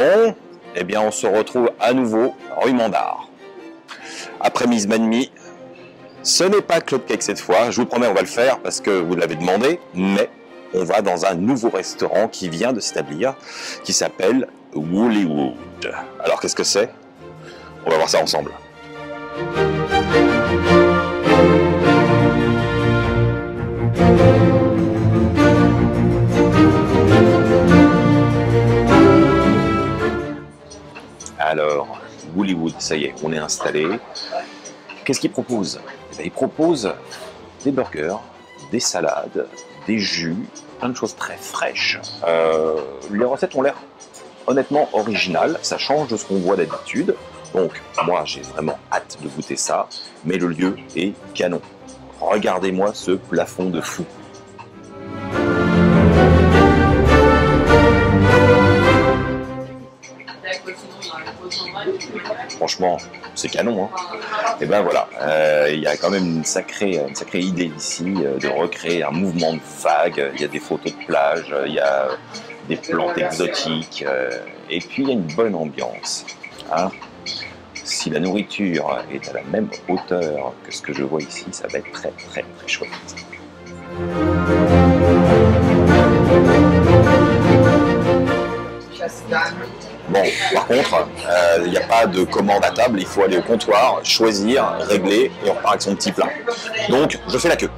Bon, eh bien on se retrouve à nouveau rue Mandar. Après mise Manmi, ce n'est pas Club Cake cette fois, je vous promets on va le faire parce que vous l'avez demandé, mais on va dans un nouveau restaurant qui vient de s'établir, qui s'appelle Woollywood. Alors qu'est-ce que c'est? On va voir ça ensemble. Ça y est, on est installé. Qu'est-ce qu'il propose eh bien, Il propose des burgers, des salades, des jus, plein de choses très fraîches. Euh, les recettes ont l'air honnêtement originales, ça change de ce qu'on voit d'habitude. Donc, moi, j'ai vraiment hâte de goûter ça, mais le lieu est canon. Regardez-moi ce plafond de fou. Franchement, c'est canon. Hein. Et ben voilà, euh, il y a quand même une sacrée, une sacrée idée ici euh, de recréer un mouvement de vague. Il y a des photos de plage, il y a des plantes exotiques, euh, et puis il y a une bonne ambiance. Hein. Si la nourriture est à la même hauteur que ce que je vois ici, ça va être très très très chouette. Bon, par contre, il n'y a pas de commande à table, il faut aller au comptoir, choisir, régler, et on repart avec son petit plat. Donc, je fais la queue.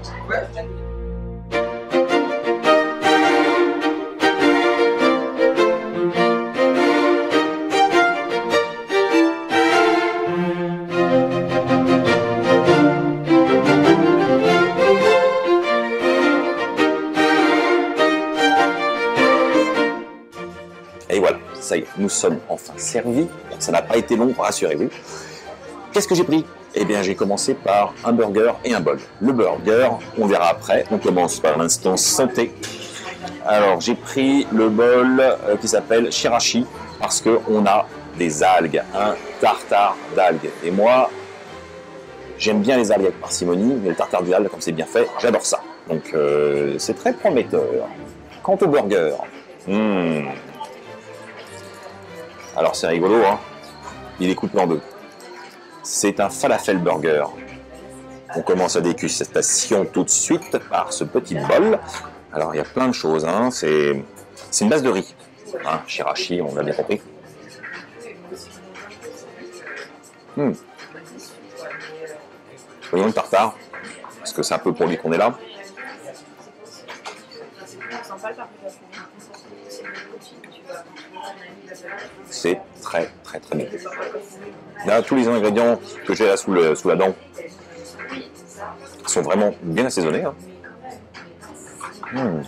Ça y est, nous sommes enfin servis. Ça n'a pas été long, rassurez-vous. Qu'est-ce que j'ai pris? Eh bien, j'ai commencé par un burger et un bol. Le burger, on verra après. On commence par l'instant santé. Alors, j'ai pris le bol euh, qui s'appelle shirashi parce qu'on a des algues, un tartare d'algues. Et moi, j'aime bien les algues avec parcimonie, mais le tartare d'algues, comme c'est bien fait, j'adore ça. Donc, euh, c'est très prometteur. Quant au burger, hmm, alors c'est rigolo, hein il est coupé en deux. C'est un falafel burger. On commence la dégustation tout de suite par ce petit bol. Alors il y a plein de choses, hein. c'est une base de riz. Hein, on l'a bien compris. Hmm. Voyons le tartare, parce que c'est un peu pour lui qu'on est là. Très très. Là, tous les ingrédients que j'ai là sous, le, sous la dent sont vraiment bien assaisonnés. Hein. Mmh.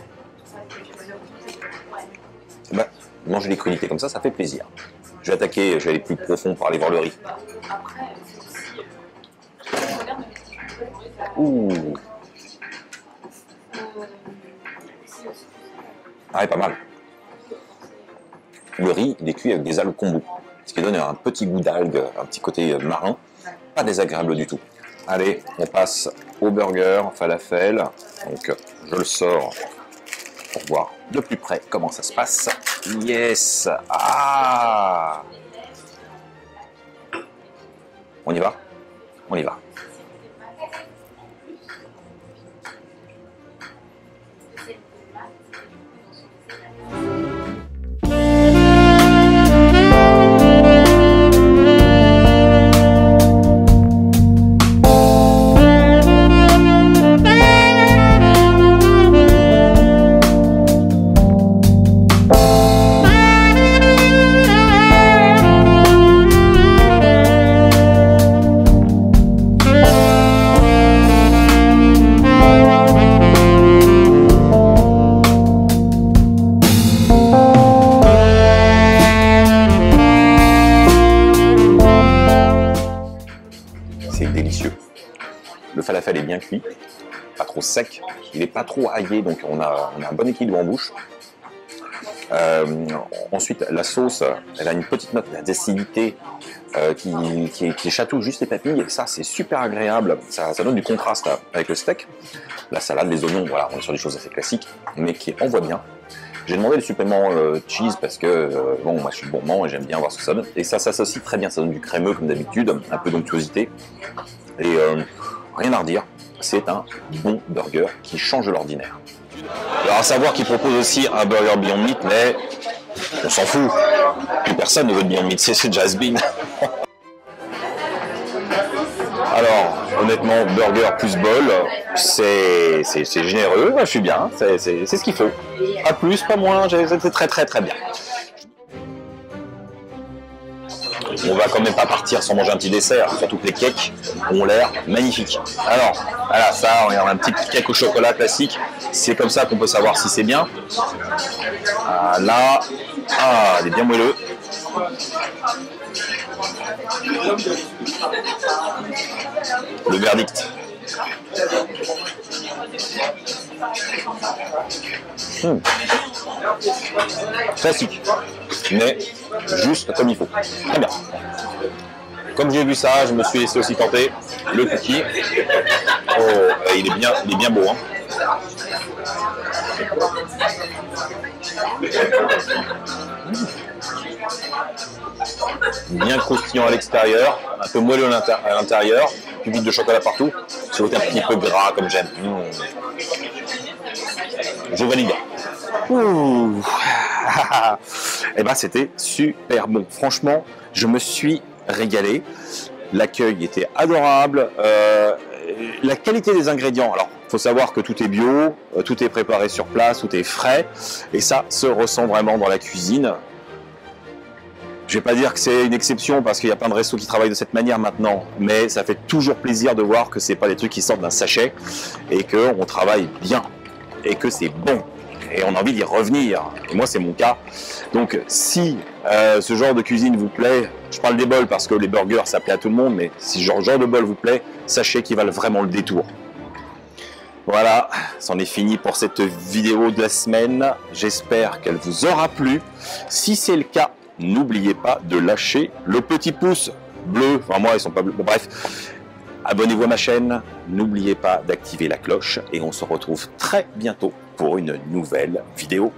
Bah, manger des crudités comme ça, ça fait plaisir. Je vais attaquer, je vais aller plus profond pour aller voir le riz. Ouh. Ah, pas mal. Le riz, il est cuit avec des algues kombu, ce qui donne un petit goût d'algue, un petit côté marin, pas désagréable du tout. Allez, on passe au burger falafel. Donc, je le sors pour voir de plus près comment ça se passe. Yes Ah On y va? On y va. Le falafel est bien cuit, pas trop sec, il n'est pas trop haillé, donc on a, un bon équilibre en bouche. Euh, ensuite, la sauce, elle a une petite note d'acidité euh, qui, qui, chatouille juste les papilles, et ça, c'est super agréable. Ça, donne du contraste avec le steak. La salade, les oignons, voilà, on est sur des choses assez classiques, mais qui envoient bien. J'ai demandé le supplément euh, cheese parce que euh, bon, moi je suis gourmand et j'aime bien voir ce que ça donne. Et ça s'associe très bien, ça donne du crémeux comme d'habitude, un peu d'onctuosité. Et rien à redire, c'est un bon burger qui change l'ordinaire. Alors à savoir qu'il propose aussi un burger Beyond Meat, mais on s'en fout. Plus personne ne veut de Beyond Meat, c'est Bean. Alors, honnêtement, burger plus bol, c'est généreux, je suis bien, c'est ce qu'il faut. Pas plus, pas moins, c'est très très très bien. On va quand même pas partir sans manger un petit dessert, surtout que les cakes ont l'air magnifiques. Alors, voilà, ça, on a un petit cake au chocolat classique, c'est comme ça qu'on peut savoir si c'est bien. Ah, là, ah, il est bien moelleux. Le verdict. Hmm. Classique, mais juste comme il faut. Très bien. Comme j'ai vu ça, je me suis laissé aussi tenter le cookie. Oh, il est bien, il est bien beau. Hein. Bien croustillant à l'extérieur, un peu moelleux à l'intérieur, de chocolat partout. C'est un petit peu gras comme j'aime. Mmh. Je valide. Ouh. Eh ben, c'était super bon. Franchement, je me suis régalé. L'accueil était adorable. Euh, la qualité des ingrédients. Alors, faut savoir que tout est bio, euh, tout est préparé sur place, tout est frais, et ça se ressent vraiment dans la cuisine. Je vais pas dire que c'est une exception parce qu'il y a plein de restos qui travaillent de cette manière maintenant, mais ça fait toujours plaisir de voir que c'est pas des trucs qui sortent d'un sachet et que on travaille bien et que c'est bon et on a envie d'y revenir. Et moi, c'est mon cas. Donc, si euh, ce genre de cuisine vous plaît, je parle des bols parce que les burgers, ça plaît à tout le monde, mais si ce genre, genre de bol vous plaît, sachez qu'ils valent vraiment le détour. Voilà, c'en est fini pour cette vidéo de la semaine. J'espère qu'elle vous aura plu. Si c'est le cas, n'oubliez pas de lâcher le petit pouce bleu. Enfin, moi, ils sont pas bleus. Bref, abonnez-vous à ma chaîne. N'oubliez pas d'activer la cloche et on se retrouve très bientôt pour une nouvelle vidéo.